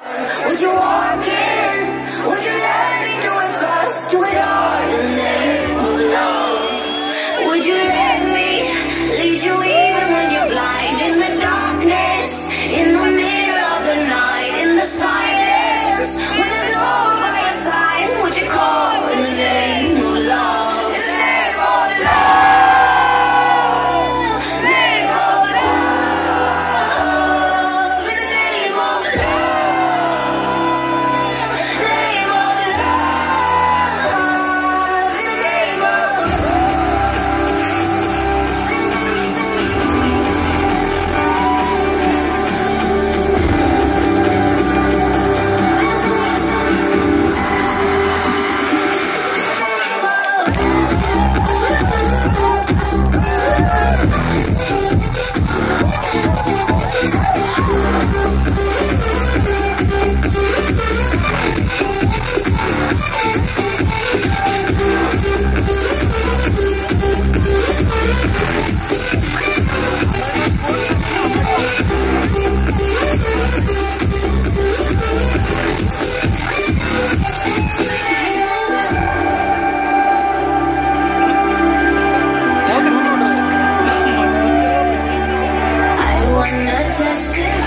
Would you walk in? Would you let me do it first? Do it all in the name of love. Would you let me lead you even when you're blind in the dark? I'm not just good.